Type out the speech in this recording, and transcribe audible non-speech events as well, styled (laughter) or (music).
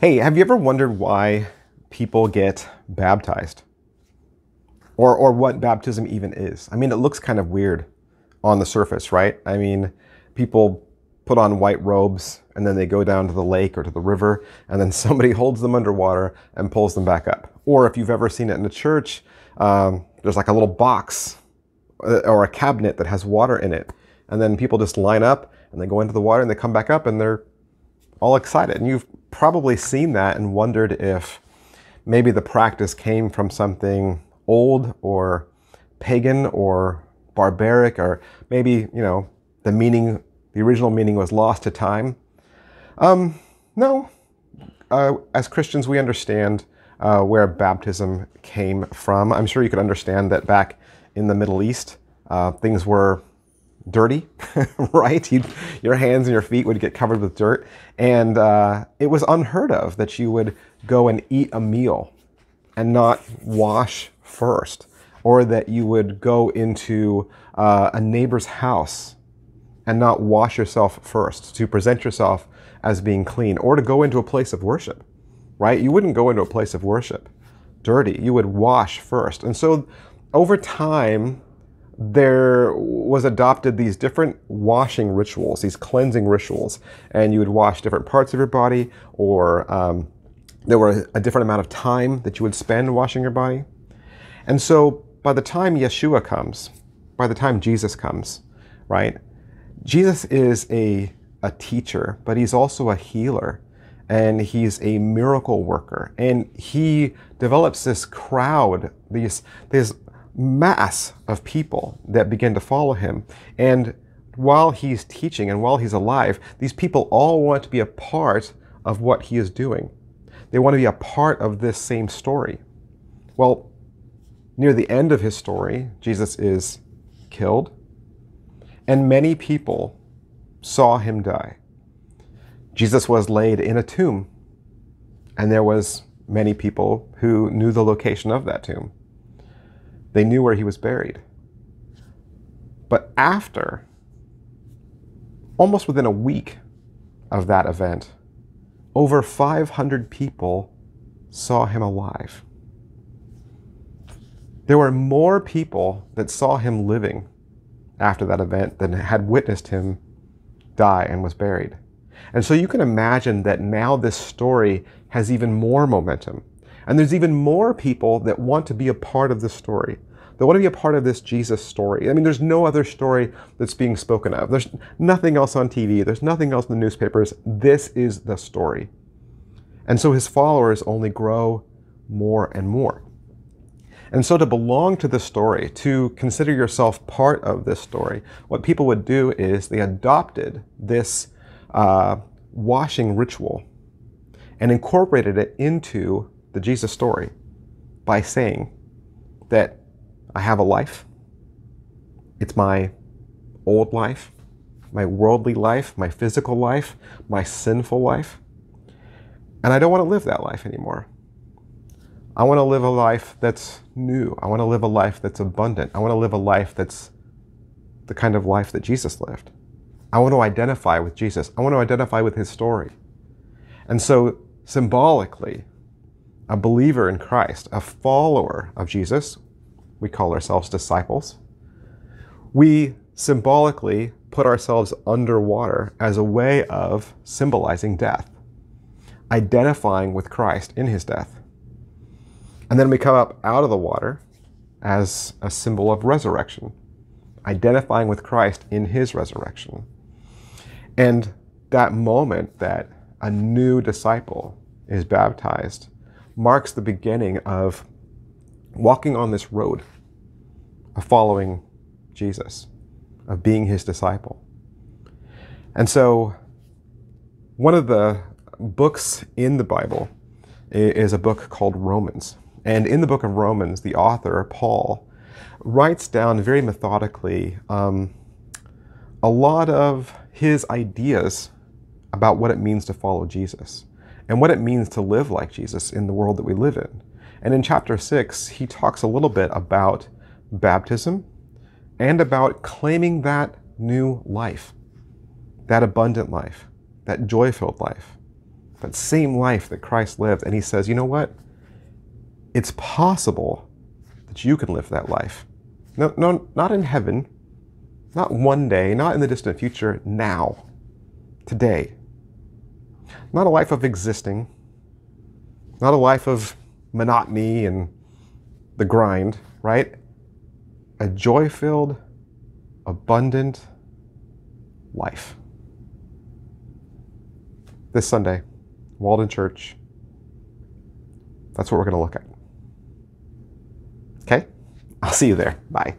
Hey, have you ever wondered why people get baptized? Or, or what baptism even is? I mean, it looks kind of weird on the surface, right? I mean, people put on white robes and then they go down to the lake or to the river and then (laughs) somebody holds them underwater and pulls them back up. Or if you've ever seen it in a church, um, there's like a little box uh, or a cabinet that has water in it. And then people just line up and they go into the water and they come back up and they're all excited. And you've probably seen that and wondered if maybe the practice came from something old or pagan or barbaric or maybe, you know, the meaning, the original meaning was lost to time. Um, no. Uh, as Christians, we understand uh, where baptism came from. I'm sure you could understand that back in the Middle East, uh, things were dirty, (laughs) right? You'd, your hands and your feet would get covered with dirt. And uh, it was unheard of that you would go and eat a meal and not wash first, or that you would go into uh, a neighbor's house and not wash yourself first, to present yourself as being clean, or to go into a place of worship, right? You wouldn't go into a place of worship dirty. You would wash first. And so over time, there was adopted these different washing rituals, these cleansing rituals, and you would wash different parts of your body, or um, there were a different amount of time that you would spend washing your body. And so by the time Yeshua comes, by the time Jesus comes, right, Jesus is a, a teacher, but he's also a healer and he's a miracle worker. And he develops this crowd, these, these mass of people that begin to follow him. And while he's teaching and while he's alive, these people all want to be a part of what he is doing. They want to be a part of this same story. Well, near the end of his story, Jesus is killed, and many people saw him die. Jesus was laid in a tomb, and there was many people who knew the location of that tomb. They knew where he was buried. But after, almost within a week of that event, over 500 people saw him alive. There were more people that saw him living after that event than had witnessed him die and was buried. And so you can imagine that now this story has even more momentum. And there's even more people that want to be a part of this story. They want to be a part of this Jesus story. I mean, there's no other story that's being spoken of. There's nothing else on TV. There's nothing else in the newspapers. This is the story. And so his followers only grow more and more. And so to belong to the story, to consider yourself part of this story, what people would do is they adopted this uh, washing ritual and incorporated it into the Jesus story by saying that I have a life. It's my old life, my worldly life, my physical life, my sinful life. And I don't want to live that life anymore. I want to live a life that's new. I want to live a life that's abundant. I want to live a life that's the kind of life that Jesus lived. I want to identify with Jesus. I want to identify with his story. And so, symbolically, a believer in Christ, a follower of Jesus, we call ourselves disciples. We symbolically put ourselves underwater as a way of symbolizing death, identifying with Christ in his death. And then we come up out of the water as a symbol of resurrection, identifying with Christ in his resurrection. And that moment that a new disciple is baptized marks the beginning of walking on this road of following Jesus, of being his disciple. And so, one of the books in the Bible is a book called Romans. And in the book of Romans, the author, Paul, writes down very methodically um, a lot of his ideas about what it means to follow Jesus and what it means to live like Jesus in the world that we live in. And in chapter 6, he talks a little bit about baptism and about claiming that new life, that abundant life, that joy filled life. that same life that Christ lived. And he says, you know what? It's possible that you can live that life. No, no, not in heaven, not one day, not in the distant future, now, today. Not a life of existing, not a life of monotony and the grind, right? A joy filled, abundant life. This Sunday, Walden Church, that's what we're going to look at. Okay? I'll see you there. Bye.